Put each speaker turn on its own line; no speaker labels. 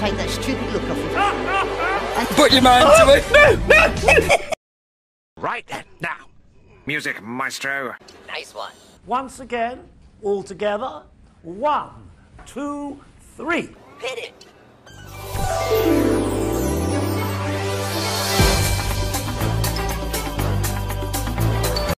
take that stupid look off of face. Put your mind to it. No, no.
right then, now. Music, maestro.
Nice one.
Once again, all together. One, two, three.
Hit it.